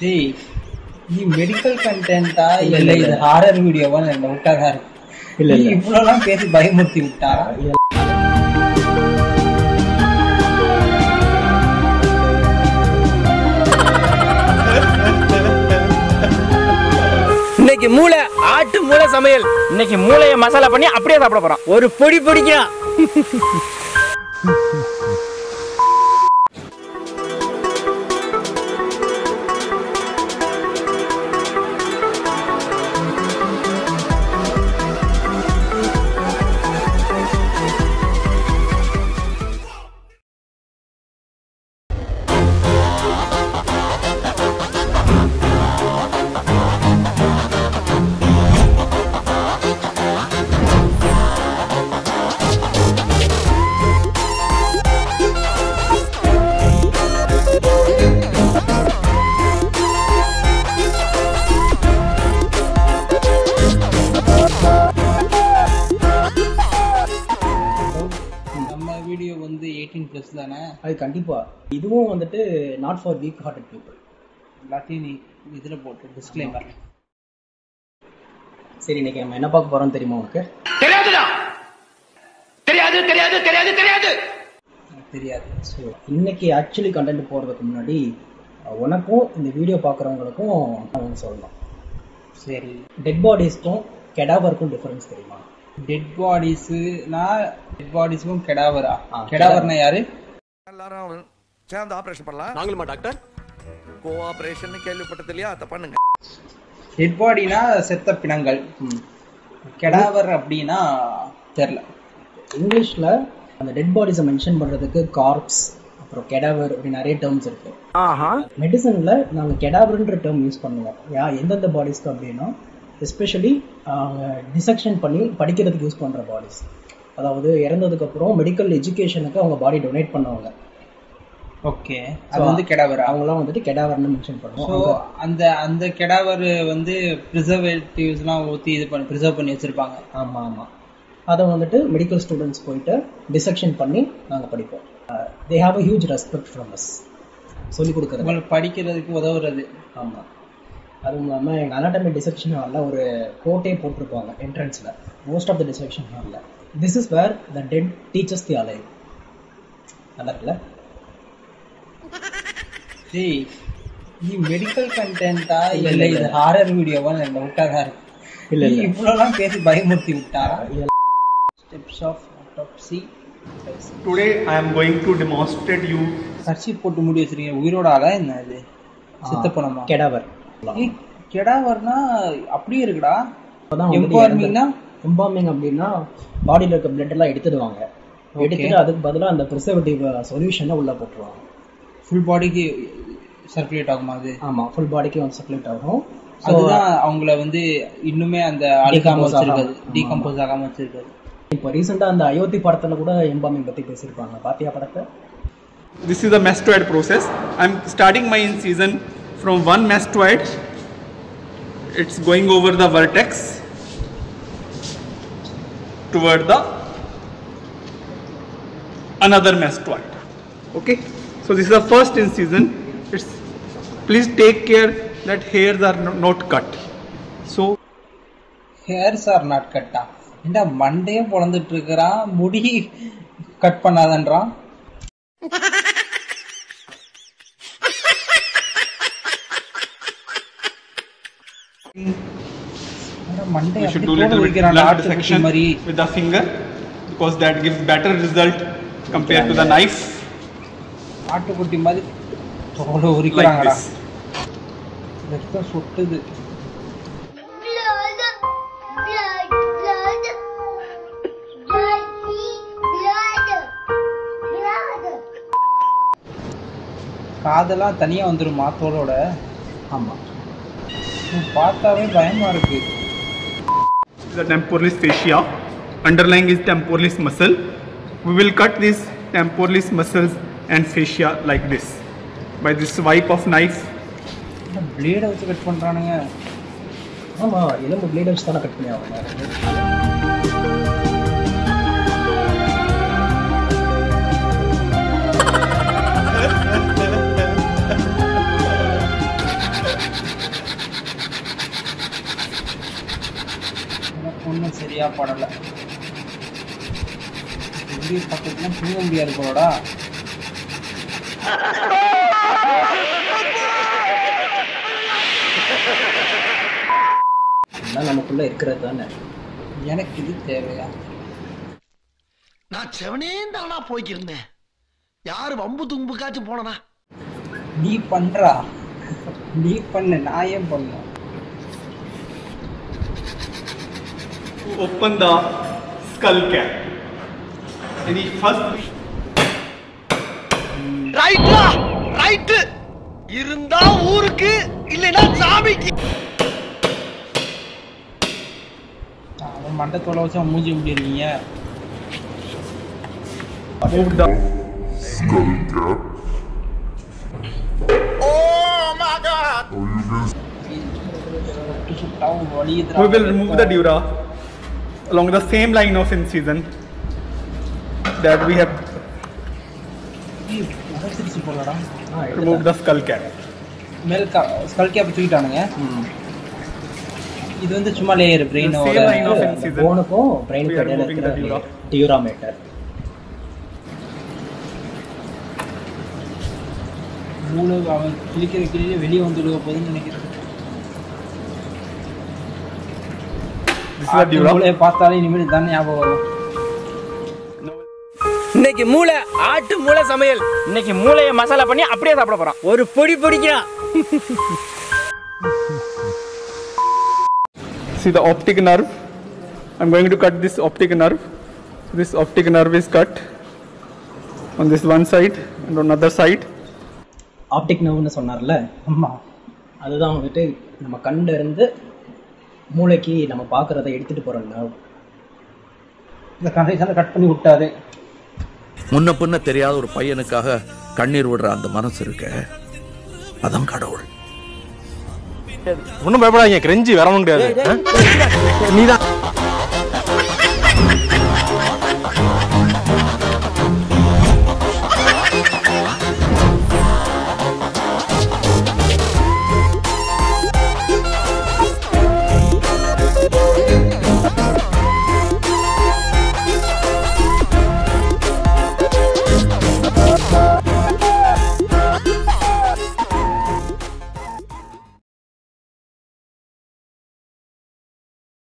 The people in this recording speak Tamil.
டேய் நீ மெடிக்கல் கண்டென்ட்டா இல்ல. இது ஹாரர் வீடியோவா எனக்கு டவுட்டா தான் இருக்கு. இல்ல, இல்ல. இவ்வளோலாம் பேசி பயமுறுத்தி விட்டாரா? இன்னைக்கு மூளை ஆட்டு மூளை சமையல். இன்னைக்கு மூளையை மசாலா பண்ணி அப்படியே சாப்பிட போறோம் ஒரு பொடி பொடிக்கலாம் அது கண்டிப்பா. இதுவும் வந்துட்டு not for weak hearted people எல்லாத்தையும் நீ இதில் போட்டு டிஸ்க்ளைமர் சரி இன்னைக்கு நம்ம என்ன பார்க்க போறோம் தெரியுமா உனக்கு? தெரியாதுடா! தெரியாது தெரியாது தெரியாது தெரியாது! தெரியாது. ஸோ இன்னைக்கு ஆக்சுவலி கண்டென்ட் போறதுக்கு முன்னாடி உனக்கும் இந்த வீடியோ பார்க்குறவங்களுக்கும் நான் ஒன்று சொல்லணும். சரி டெட் பாடிஸ்க்கும் கெடாவருக்கும் டிஃபரன்ஸ் தெரியுமா? டெட் பாடிஸ்னா டெட் பாடிஸ்க்கும் கெடாவரா கெடாவர்னா யாரு? எல்லாரும் சேர்ந்து ஆபரேஷன் பண்ணலாம். நாங்களுமா டாக்டர்? கோஆபரேஷன் கேள்விப்பட்டது இல்லையா அதை பண்ணுங்க. டெட் பாடினா செத்த பிணங்கள். கெடாவர் அப்படின்னா தெரில இங்கிலீஷ்ல அந்த டெட் பாடிஸை மென்ஷன் பண்றதுக்கு கார்ப்ஸ் அப்புறம் கெடாவர் அப்படி நிறைய டேர்ம்ஸ் இருக்கு. ஆஹா. மெடிசன்ல நாங்க கெடாவர்ன்ற டேர்ம் யூஸ் பண்ணுவோம். யா எந்தெந்த பாடிஸ்க்கு அப்படின்னா எஸ்பெஷலி டிசெக்ஷன் பண்ணி படிக்கிறதுக்கு யூஸ் பண்ற பாடிஸ் அதாவது இறந்ததுக்கு அப்புறம் மெடிக்கல் எஜுகேஷனுக்கு அவங்க பாடி டொனேட் பண்ணவங்க. ஓகே அது வந்து கெடாவரா அவங்களாம் வந்துட்டு கெடாவர்னு மென்ஷன் ஸோ பண்ணுவோம். அந்த அந்த கெடாவர் வந்து ப்ரிசர்வேட்டிவ்ஸ்லாம் ஊற்றி இது பண்ணி ப்ரிசர்வ் பண்ணி வச்சிருப்பாங்க. ஆமா ஆமா. அதை வந்துட்டு மெடிக்கல் ஸ்டூடெண்ட்ஸ் போயிட்டு டிசெக்ஷன் பண்ணி நாங்க படிப்போம். They have a huge respect from us சொல்லி கொடுக்குறது. உங்களுக்கு படிக்கிறதுக்கு உதவுறது. ஆமா. அதுவும் இல்லாமல் எங்கள் அனாட்டமி டிசெக்ஷன் ஹாலில் ஒரு கோட்டே போட்டிருப்பாங்க என்ட்ரன்ஸில் மோஸ்ட் ஆஃப் த டிசெக்ஷன் ஹாலில் this is where the dead teachers the alive நல்லா இருக்குல்ல டேய் நீ மெடிக்கல் கண்டென்ட்டா இல்ல. இது ஹாரர் வீடியோவா எனக்கு டவுட்டா தான் இருக்கு. இல்ல, இல்ல. இவ்வளோலாம் பேசி பயமுறுத்தி விட்டாரா steps of autopsy Today I am going to demonstrate you. கர்ச்சி போட்டு மூடி வச்சிருக்கீங்க உயிரோட ஆளா என்ன இது? செத்த பணமா கெடாவர் கெடாவர்னா அப்படியே இருக்குடா. எம்பார்மிங்னா எம்பார்மிங் அப்படின்னா பாடியில் இருக்க பிளட் எல்லாம் எடுத்துடுவாங்க. எடுத்துட்டு அதுக்கு பதிலாக அந்த ப்ரிசர்வேட்டிவ் சொல்யூஷனை உள்ள போட்டுருவாங்க. ஃபுல் பாடிக்கு சர்க்குலேட் ஆகுமா அது? ஆமா ஃபுல் பாடிக்கு வந்து சர்க்குலேட் ஆகும். அதுதான் அவங்கள வந்து இன்னுமே அந்த அழுகாம வச்சிருக்காது. டீகம்போஸ் ஆகாம வச்சிருக்காது இப்போ ரீசெண்டாக அந்த அயோத்தி படத்துல கூட எம்பார்மிங் பத்தி பேசியிருப்பாங்க. பாத்தியா படத்தை? This is a mastoid process. I'm starting my incision from one mastoid. It's going over the vertex. Toward the another mastoid okay so this is the first incision it's please take care that hairs are not cut so hairs are not கட்டா இந்த மண்டையே பொழந்துட்டு இருக்கிறான் முடி கட் பண்ணாதன்றான் அட, மண்டையை we should அப்படி do தோல் little bit வைக்கிறான் blunt ஆட்டுக்குட்டி dissection மாதிரி with the finger because that gives better result compared to the knife ஆட்டுக்குட்டி மாதிரி தோலை உரிக்கிறாங்கடா ரத்தம் சொட்டுது. காதெல்லாம் தனியா வந்துருமா தோலோட ஆமா இது பார்த்தாவே பயமா இருக்கு the temporalis fascia. Underlying is temporalis muscle. We will cut these temporalis muscles and fascia like this by this swipe of knife. பிளேடை வச்சு கட் பண்றானுங்க ஆமா எலும்பு பிளேட் வச்சு தானே கட் பண்ணி வெளியே பக்கத்துல போலடா எல்லாம் நமக்குள்ள இருக்கிறது தானே. எனக்கு இது தேவையா? நான் செவனே தானா போய்க்கிருந்தேன். யாரு வம்பு தும்புக்காச்சும் போனனா? நீ பண்றா. நீ பண்ணு நான் ஏன் பண்ணும்? To open the first ரைட்டா ரைட்டு இருந்தா ஊருக்கு இல்லைன்னா சாமிக்கு அவன் மண்டத்தோட வச்சு மூஞ்சி எப்படி இருக்கீங்க we will remove the dura along the same line of incision that we have removed the skull cap. மேல் ஸ்கல் கேப் தூக்கிட்டானுங்க இது வந்து சும்மா லேயர் பிரெயினோட. போனுக்கும் பிரெயினுக்கு இடையில இருக்கிற. டியூராமீட்டர் மூளை அவன் கிழிக்கிற கிளியில வெளியே வந்து விழுக போகுதுன்னு நினைக்கிறேன். மூளையை பார்த்தாலே இனிமேல் தான் ஞாபகம் வரும் இன்னைக்கு மூளை ஆட்டு மூளை சமையல் இன்னைக்கு மூளையை மசாலா பண்ணி அப்படியே சாப்பிட போறோம் ஒரு பொடி பொடிக்கிறான் See the optic nerve. I'm going to cut this optic nerve. This optic nerve is cut on this one side and on other side. Optic நர்வ்னு சொன்னார்ல ஆமா அதுதான் வந்துட்டு நம்ம கண்ணுல இருந்து மூளைக்கு நம்ம பார்க்கறத எடுத்துட்டு போற நர்வ் இந்த கண்டிஷனை கட் பண்ணி விட்டாரு முன்ன பின்ன தெரியாத ஒரு பையனுக்காக கண்ணீர் விடுற அந்த மனசு இருக்க. அதான் கடவுள். ஒன்றும் பயப்படாதீங்க கிரெஞ்சி வரவும் கிடையாது. நீதான்.